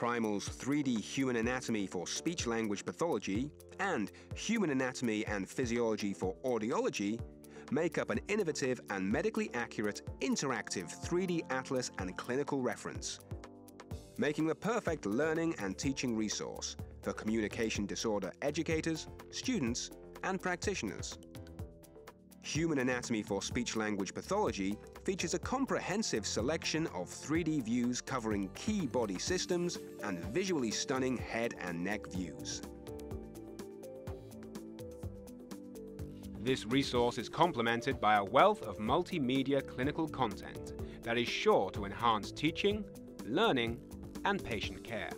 Primal's 3D Human Anatomy for Speech Language Pathology and Human Anatomy and Physiology for Audiology make up an innovative and medically accurate interactive 3D atlas and clinical reference, making the perfect learning and teaching resource for communication disorder educators, students, and practitioners. Human Anatomy for Speech Language Pathology features a comprehensive selection of 3D views covering key body systems and visually stunning head and neck views. This resource is complemented by a wealth of multimedia clinical content that is sure to enhance teaching, learning, and patient care.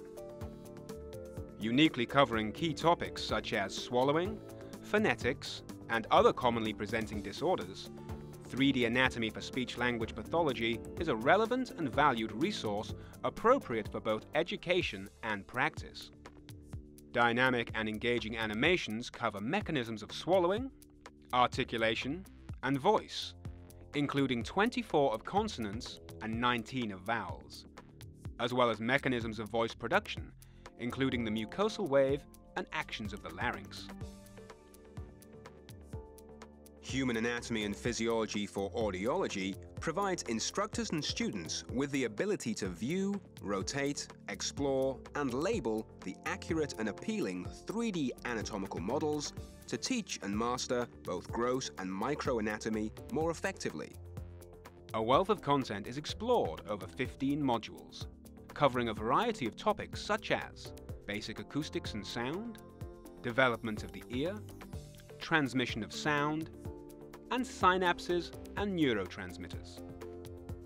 Uniquely covering key topics such as swallowing, phonetics, and other commonly presenting disorders, 3D Anatomy for Speech Language Pathology is a relevant and valued resource appropriate for both education and practice. Dynamic and engaging animations cover mechanisms of swallowing, articulation, and voice, including 24 of consonants and 19 of vowels, as well as mechanisms of voice production, including the mucosal wave and actions of the larynx. Human Anatomy and Physiology for Audiology provides instructors and students with the ability to view, rotate, explore, and label the accurate and appealing 3D anatomical models to teach and master both gross and microanatomy more effectively. A wealth of content is explored over 15 modules, covering a variety of topics such as basic acoustics and sound, development of the ear, transmission of sound, and synapses and neurotransmitters.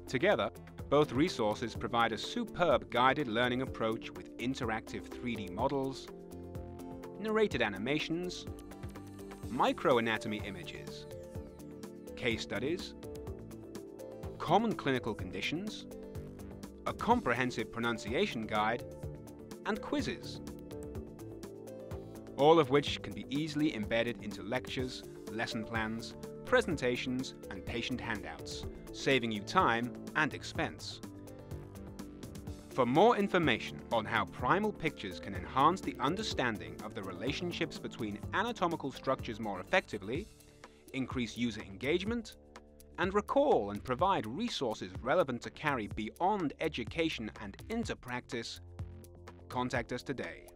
Together, both resources provide a superb guided learning approach with interactive 3D models, narrated animations, microanatomy images, case studies, common clinical conditions, a comprehensive pronunciation guide, and quizzes. All of which can be easily embedded into lectures, lesson plans, presentations, and patient handouts, saving you time and expense. For more information on how primal pictures can enhance the understanding of the relationships between anatomical structures more effectively, increase user engagement, and recall and provide resources relevant to carry beyond education and into practice, contact us today.